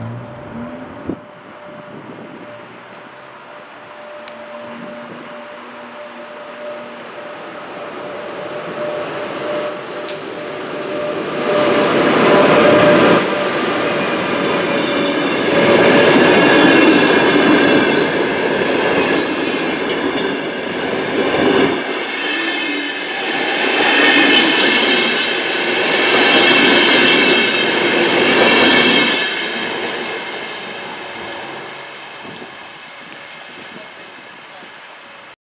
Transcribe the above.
mm you.